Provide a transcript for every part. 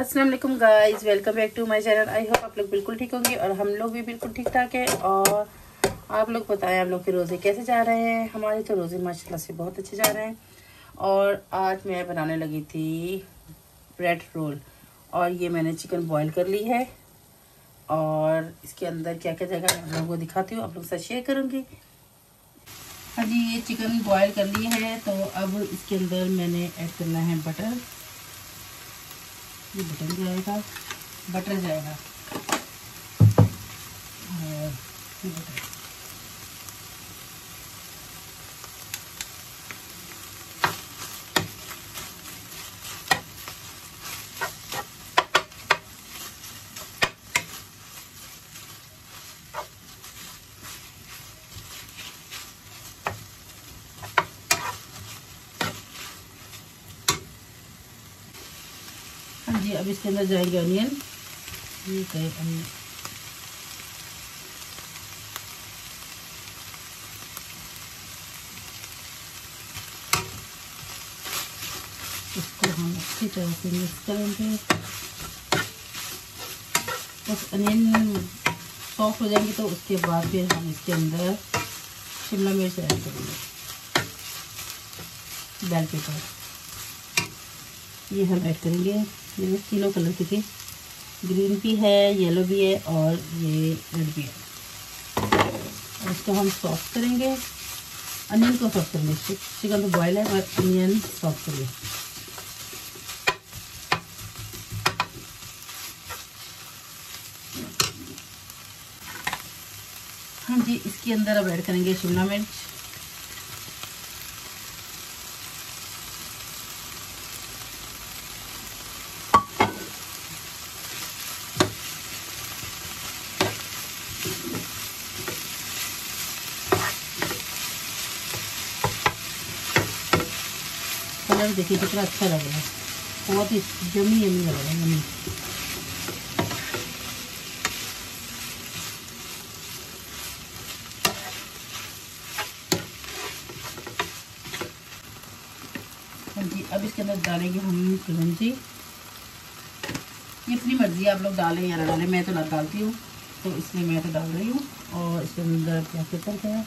अस्सलाम guys welcome back to my channel I hope आप लोग बिल्कुल ठीक होंगे और हम लोग भी बिल्कुल ठीक ठाक हैं और आप लोग बताएँ आप लोग के रोज़े कैसे जा रहे हैं? हमारे तो रोज़े माशाल्लाह से बहुत अच्छे जा रहे हैं। और आज मैं बनाने लगी थी ब्रेड रोल और ये मैंने चिकन बॉईल कर ली है। और इसके अंदर क्या क्या जगह आप लोगों को दिखाती हूँ, आप लोग साथ शेयर करूँगी। हाँ जी, ये चिकन बॉयल कर ली है तो अब इसके अंदर मैंने ऐड करना है बटर ये बटन जाएगा बटन जाएगा। और ये बटर जी अब इसके अंदर जाएँगे अनियन। अनियन। इसको हम अच्छी तरह से मिक्स करेंगे। बस अनियन सॉफ्ट हो जाएँगे तो उसके बाद फिर हम इसके अंदर शिमला मिर्च ऐड करेंगे। Bell pepper. ये हम ऐड करेंगे। ये तीनों कलर की थी। ग्रीन भी है, येलो भी है और ये रेड भी है। और इसको हम सॉफ्ट करेंगे। अनियन को सॉफ्ट करेंगे। चिकन तो बॉयल है? और अनियन सॉफ्ट करेंगे हाँ जी, इसके अंदर अब ऐड करेंगे शिमला मिर्च। कलर देखिए कितना अच्छा लग रहा है। बहुत ही जमी यमी लग रहा है हाँ अब इसके अंदर डालेंगे हम कलंजी। अपनी मर्ज़ी आप लोग डालें या ना डालें, मैं तो ना डालती हूँ। तो इसलिए मैं तो डाल रही हूँ और इसके अंदर क्या कहते हैं?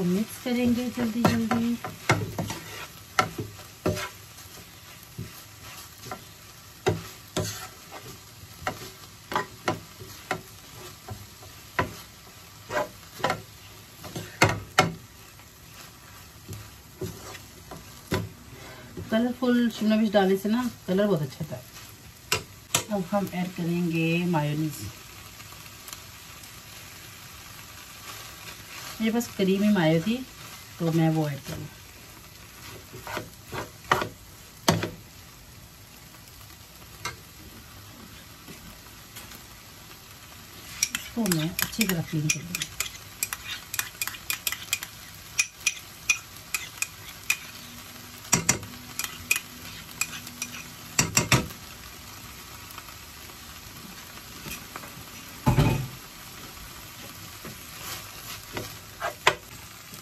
इसको मिक्स करेंगे जल्दी जल्दी। कलरफुल शिमला मिर्च डालने से ना कलर बहुत अच्छा था अब हम ऐड करेंगे मायोनीज़। मेरे पास ही मायो थी तो मैं वो ऐड करूँ। इसको मैं अच्छी तरह क्लीन कर दूँगी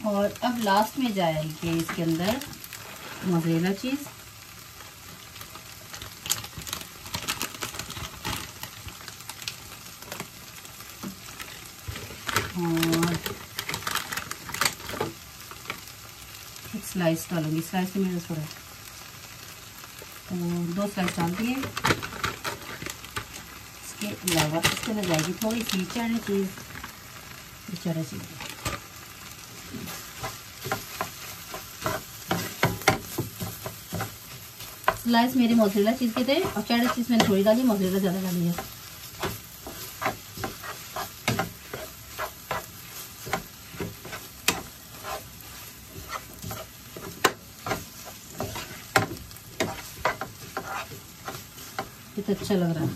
और अब लास्ट में जाएगी इसके अंदर मोजरेला चीज़ और एक स्लाइस डालूँगी। स्लाइस में मेरे थोड़ा तो दो स्लाइस डाल दिए। इसके अलावा इसके अंदर जाएगी थोड़ी सी चीज़ चढ़े चीज़ स्लाइस मेरे मोजरेला चीज़ के थे और चैडर चीज़ मैंने थोड़ी डाली मोजरेला ज़्यादा डाली है। कितना अच्छा लग रहा है।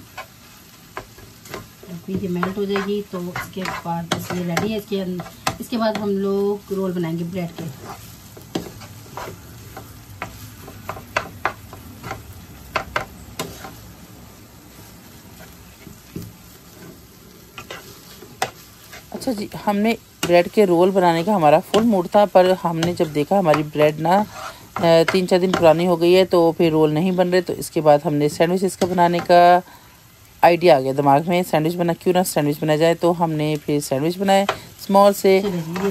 ये मेल्ट हो जाएगी तो इसके बाद ये रेडी है, इसके इसके बाद हम लोग रोल बनाएँगे ब्रेड के। अच्छा जी, हमने ब्रेड के रोल बनाने का हमारा फुल मूड था, पर हमने जब देखा हमारी ब्रेड ना तीन चार दिन पुरानी हो गई है तो फिर रोल नहीं बन रहे तो इसके बाद हमने सैंडविच इसका बनाने का आइडिया आ गया दिमाग में सैंडविच बना क्यों ना सैंडविच बनाया जाए तो हमने फिर सैंडविच बनाए स्मॉल से।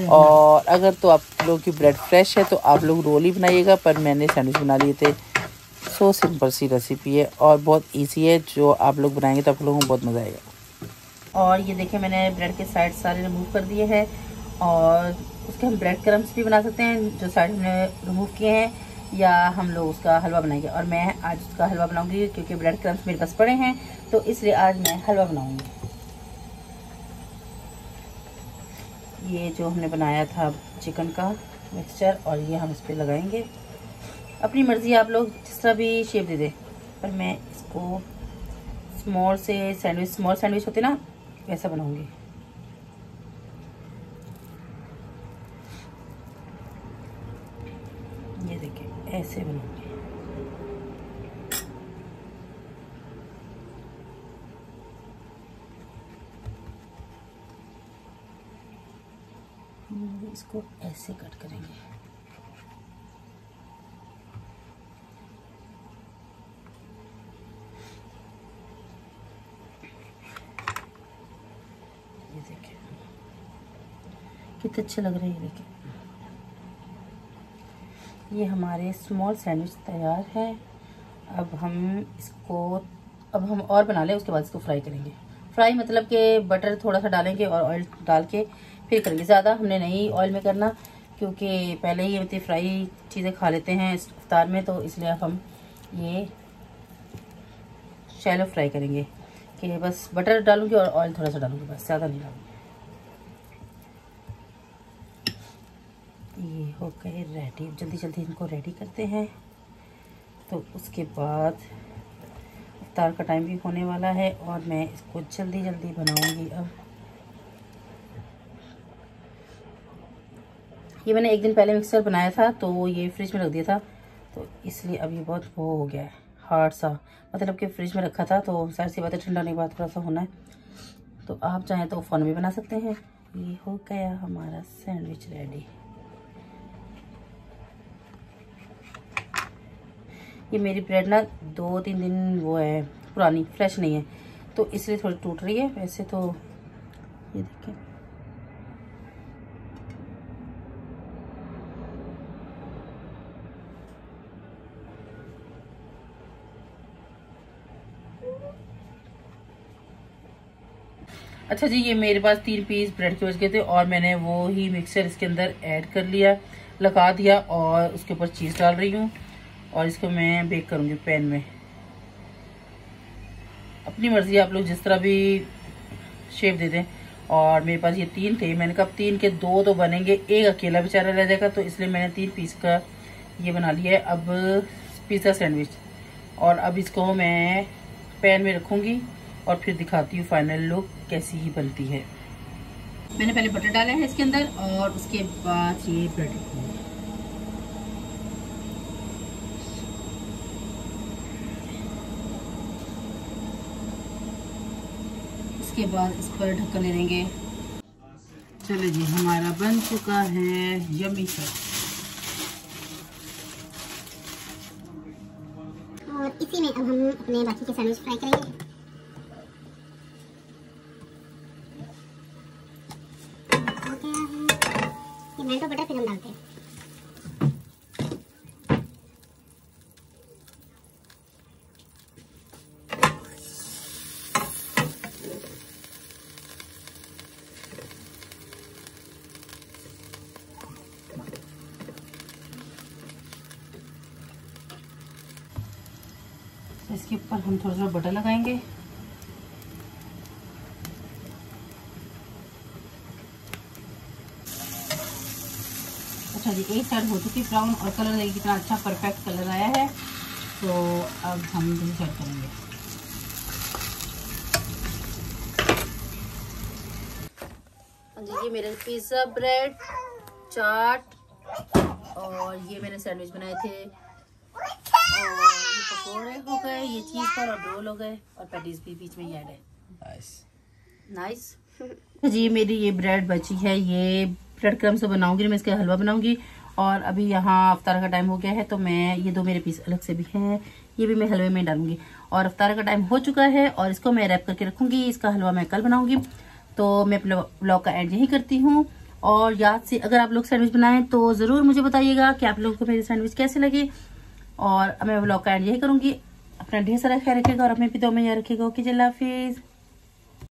और अगर तो आप लोगों की ब्रेड फ्रेश है तो आप लोग रोल ही बनाइएगा, पर मैंने सैंडविच बना लिए थे। सो सिंपल सी रेसिपी है और बहुत ईजी है, जो आप लोग बनाएँगे तो आप लोगों को बहुत मज़ा आएगा। और ये देखिए मैंने ब्रेड के साइड सारे रिमूव कर दिए हैं और उसके हम ब्रेड क्रम्स भी बना सकते हैं जो साइड हमने रिमूव किए हैं या हम लोग उसका हलवा बनाएँगे। और मैं आज उसका हलवा बनाऊँगी क्योंकि ब्रेड क्रम्स मेरे पास पड़े हैं तो इसलिए आज मैं हलवा बनाऊँगी। ये जो हमने बनाया था चिकन का मिक्सचर और ये हम इस पर लगाएँगे। अपनी मर्ज़ी, आप लोग जिस तरह भी शेप दे दें, पर मैं इसको स्मॉल से सैंडविच स्मॉल सैंडविच होते ना वैसा बनाऊँगी। ये देखिए ऐसे बनाऊँगी। इसको ऐसे कट करेंगे ये देखिए कितने अच्छे लग रहे हैं देखिए ये हमारे स्मॉल सैंडविच तैयार है। अब हम इसको, अब हम और बना लें, उसके बाद इसको फ्राई करेंगे। फ्राई मतलब कि बटर थोड़ा सा डालेंगे और ऑयल डाल के फिर करेंगे। ज़्यादा हमने नहीं ऑयल में करना, क्योंकि पहले ही इतनी फ्राई चीज़ें खा लेते हैं इफ्तार में तो इसलिए अब हम ये शैलो फ्राई करेंगे। कि बस बटर डालूँगी और ऑयल थोड़ा सा डालूँगी, बस, ज़्यादा नहीं डालूँगी। ये हो गए रेडी जल्दी जल्दी इनको रेडी करते हैं। तो उसके बाद इफ्तार का टाइम भी होने वाला है और मैं इसको जल्दी जल्दी बनाऊँगी अब। ये मैंने एक दिन पहले मिक्सर बनाया था तो ये फ्रिज में रख दिया था। तो इसलिए अब ये बहुत वो हो गया है हार्ड सा। मतलब कि फ्रिज में रखा था तो सारी सी बातें ठंडा होने के बाद थोड़ा सा होना है। तो आप चाहें तो फ़ोन भी बना सकते हैं। ये हो गया हमारा सैंडविच रेडी ये मेरी ब्रेड ना दो तीन दिन वो है, पुरानी फ्रेश नहीं है। तो इसलिए थोड़ी टूट रही है, वैसे तो ये देखिए अच्छा जी, ये मेरे पास तीन पीस ब्रेड के बच गए थे और मैंने वो ही मिक्सर इसके अंदर ऐड कर लिया, लगा दिया और उसके ऊपर चीज़ डाल रही हूँ। और इसको मैं बेक करूँगी पैन में। अपनी मर्ज़ी, आप लोग जिस तरह भी शेप दे दें। और मेरे पास ये तीन थे, मैंने कहा तीन के दो तो बनेंगे, एक अकेला बेचारा रह जाएगा तो इसलिए मैंने तीन पीस का ये बना लिया है। अब पिज़्ज़ा सैंडविच और अब इसको मैं पैन में रखूँगी और फिर दिखाती हूँ फाइनल लुक कैसी ही बनती है। मैंने पहले बटर डाला है इसके अंदर और उसके बाद ये ब्रेड इसके बाद इस पर ढक्कन ले देंगे चलो जी, हमारा बन चुका है यमी सा और इसी में अब हम अपने बाकी के सैंडविच फ्राई करेंगे। टमाटो बटर फिर हम डालते हैं। इसके ऊपर हम थोड़ा थोड़ा बटर लगाएँगे। अच्छा जी, एक साइड हो चुकी ब्राउन और कलर देखिए कितना अच्छा परफेक्ट कलर आया है। तो अब हम दूसरी साइड करेंगे। हाँ ये मेरा पिज़्ज़ा ब्रेड चाट और ये मैंने सैंडविच बनाए थे। हो गए, ये चीज़ पर और रोल हो गए और पैटीज भी बीच में ऐड है। नाइस जी, मेरी ये ब्रेड बची है, ये ब्रेड क्रम से बनाऊँगी मैं इसका हलवा बनाऊँगी, और अभी यहाँ अफ्तार का टाइम हो गया है तो मैं, ये दो मेरे पीस अलग से भी हैं, ये भी मैं हलवे में डालूँगी। और अफ्तार का टाइम हो चुका है, और इसको मैं रैप करके रखूँगी, इसका हलवा मैं कल बनाऊँगी। तो मैं अपने ब्लॉग का एंड यही करती हूँ, और याद से अगर आप लोग सैंडविच बनाएँ तो ज़रूर मुझे बताइएगा कि आप लोगों को मेरे सैंडविच कैसे लगे। और मैं ब्लॉग का एंड यही करूँगी। अपना ढेर सारा ख्याल रखेगा और अपने पिता में यह रखेगा ओके जल्ला हाफिज़।